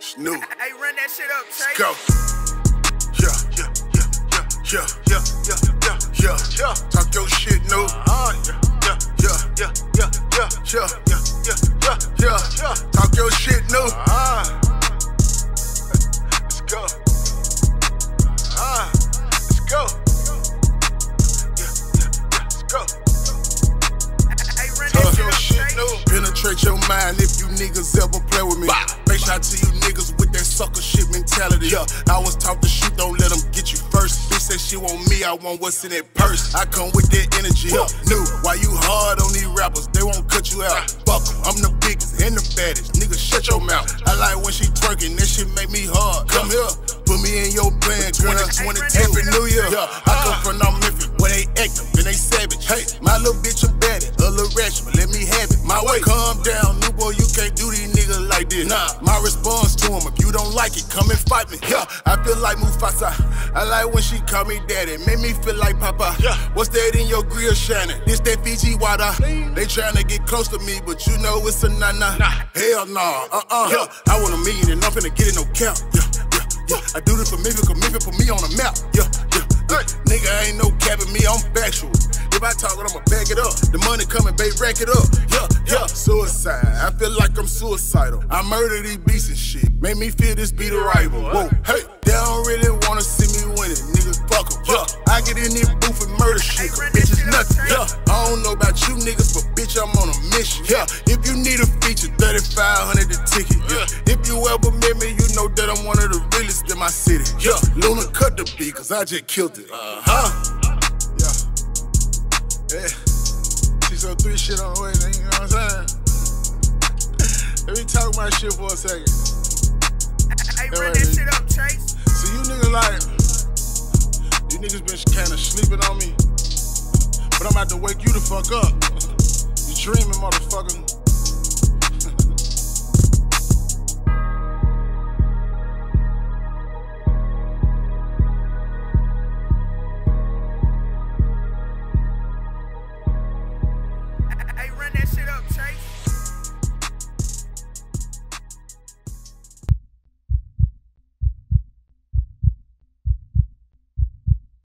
Snoop. Hey, run that shit up, Trey. Go. Yeah, yeah, yeah, yeah, yeah, yeah, yeah, yeah, yeah, yeah. Talk your shit, no. Uh, yeah, yeah, yeah, yeah, yeah, yeah, yeah, yeah, yeah, yeah, yeah. Talk your shit, no. Uh, let's go. Uh, let's go. Yeah, yeah, yeah, let's go. Hey, Talk your shit no. Penetrate your mind if you niggas ever play with me. Make I tell you niggas with that sucker shit mentality. Yeah, I was taught to shoot, don't let them get you first. Bitch said she want me, I want what's in that purse. I come with that energy. Yeah. Nu, why you hard on these rappers? They won't cut you out. Fuck 'em, I'm the biggest and the baddest. Nigga, shut your mouth. I like when she twerking, that shit make me hard. Come here, put me in your plan, girl. 2022. Happy New Year. Yeah, I come ah. from North Memphis, where they active and they savage. Hey, my little bitch a baddie, a little ratchet, but let me have it. My way, calm down, Nu Boi, you can't do these niggas like this. Nah, my response to him, if you don't like it, come and fight me. Yeah, I feel like Mufasa. I like when she call me daddy, make me feel like Papa. Yeah, what's that in your grill, Shannon? This that Fiji water. They tryna get close to me, but you know it's a nah-nah. Hell nah, uh-uh. Yeah, I want a million and I'm finna get it no count. Yeah, yeah, yeah. I do this for Memphis, cause Memphis put me on the map. Yeah, yeah. Hey, nigga ain't no capping me, I'm factual. If I talk it, I'ma back it up. The money coming, babe, rack it up. Yeah, yeah. Suicide, suicidal. I murder these beasts and shit. Make me feel this be the rival. Whoa, hey, they don't really wanna see me winning. Niggas fuck 'em. Yeah, I get in this booth and murder shit. Bitch is nothing. Yeah, I don't know about you niggas, but bitch, I'm on a mission. Yeah, if you need a feature, 3500 the ticket. Yeah, if you ever met me, you know that I'm one of the realest in my city. Yeah, Luna cut the beat, cause I just killed it. Uh huh. Yeah. Yeah. 603 shit on the way, you know what I'm saying? My shit for a second. Hey, run that shit up, Trace. See, you niggas like, you niggas been kinda sleeping on me. But I'm about to wake you the fuck up. You dreaming, motherfucker.